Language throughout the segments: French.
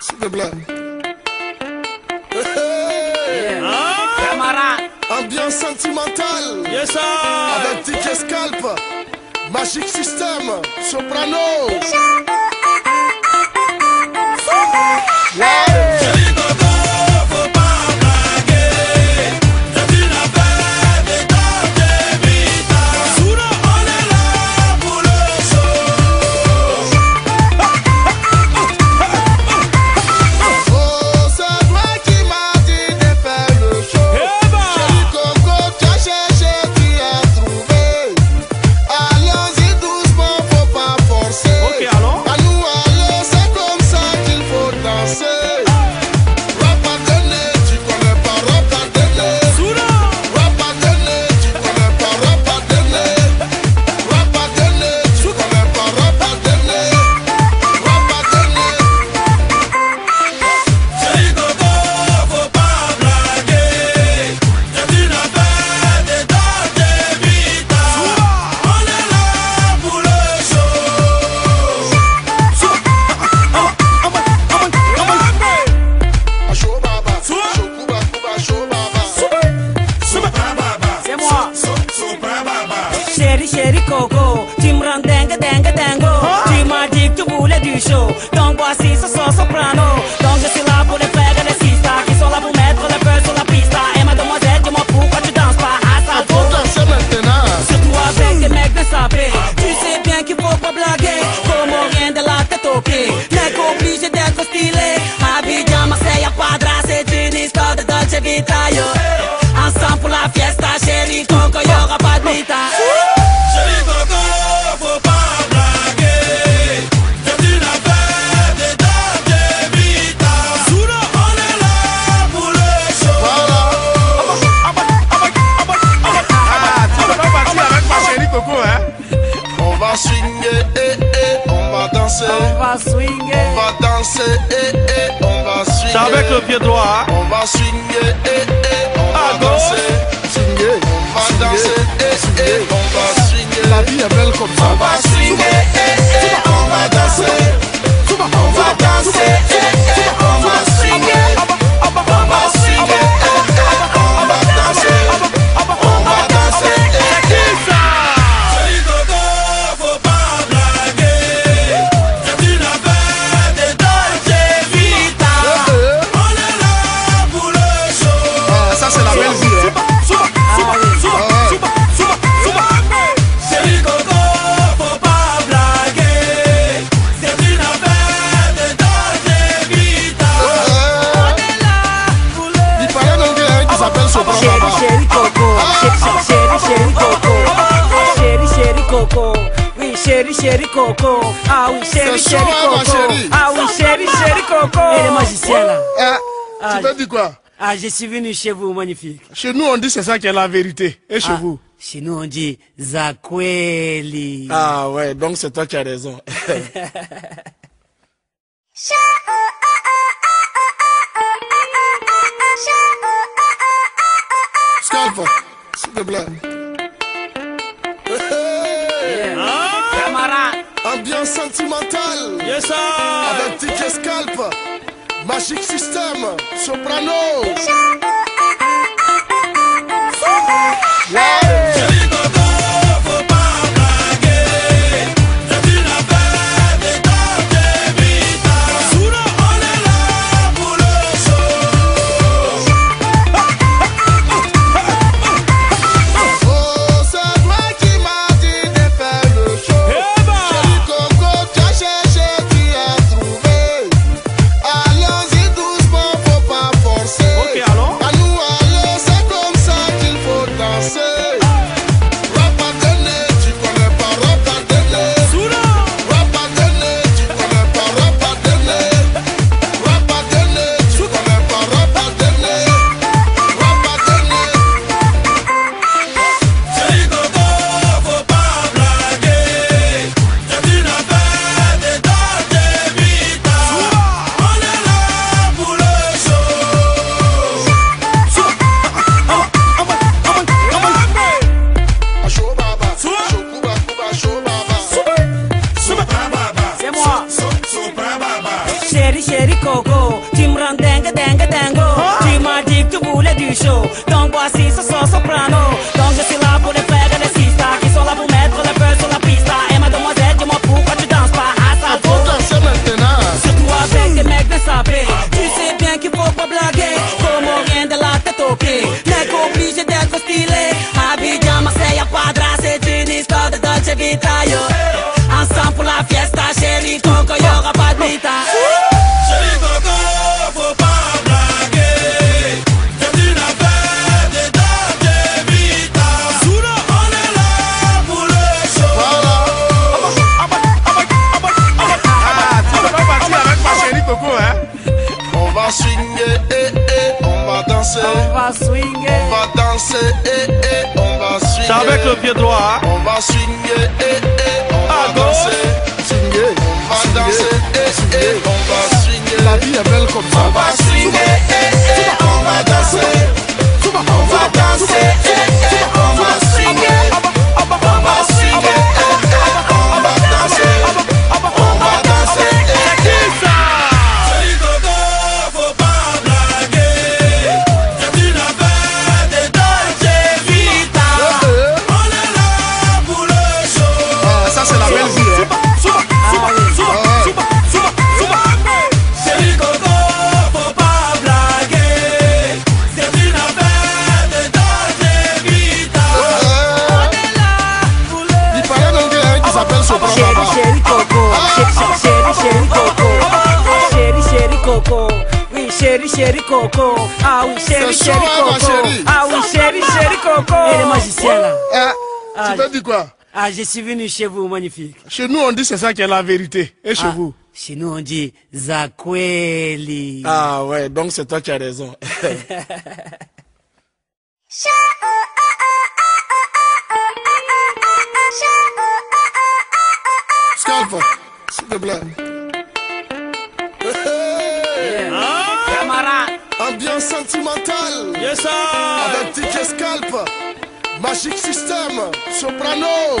S'il te plaît. Camarade. Ambiance sentimentale. Yes, sir. Avec DJ Scalp. Magic System. Soprano. Sherry, Sherry, coco Chimran denga denga dango Chima dik chubula du show Dong basi va swinguer, eh, eh, on va danser. On va swinger. On va danser, eh, eh, on va swinguer. C'est avec le pied droit, hein? On va swinguer, eh, eh, on va danser. Swinguer, on va danser, eh, eh, on va swinguer. La vie est belle comme ça. Oui, chérie, chérie Coco. Ah oui, hein, ma Coco. Ah oui, chérie, chérie Coco. Et les magiciens là. Hein? Ah, Tu veux dire quoi? Ah, je suis venu chez vous, magnifique. Chez nous, on dit c'est ça qui est la vérité. Et chez Ah, vous? Chez nous, on dit Zakweli. Ah ouais, donc c'est toi qui as raison. Scalp, s'il te plaît. Ambiance sentimentale. Yes, sir. Avec DJ Scalp. Magic System. Soprano. Ouais. show. Bo assim, só só soprano. Tango se lá por pega nesse stack Só lá pro metro, le verso, é la pista. É mademoiselle de uma pouca de dança. Pra raça, pouca se maintenant Se tu a bem, que mec ne sabe Tu sais bien qu'il faut pas blaguer Como rien de la tête au pied N'est qu'obligé d'être stylé Abidjan, Marseille, Padra Cê une histoire de Dolce Vita, yo. Ensemble pour la fiesta. avec le pied droit. On va swinguer. chéri coco, ah oui chéri chéri coco, ah oui chéri chéri coco. Elle est magicienne eh, ah, tu t'as dit quoi? Ah, je suis venu chez vous, magnifique. Chez nous, on dit c'est ça qui est la vérité. Et chez ah, vous? Chez nous, on dit Zakweli. Ah ouais, donc c'est toi qui as raison. S'il te plaît. Ambiance sentimentale. Yes, sir. Avec Ticket Scalp. Magic System. Soprano.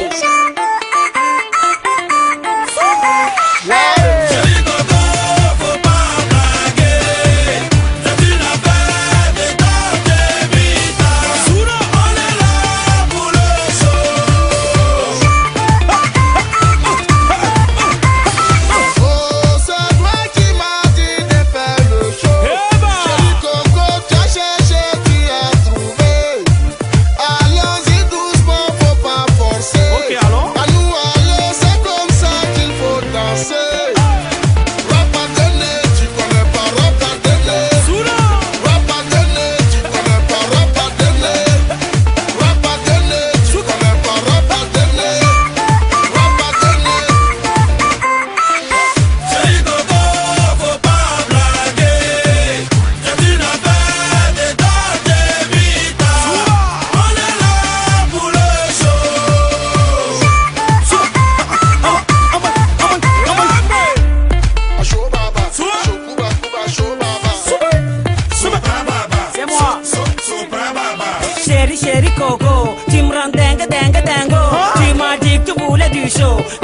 秀。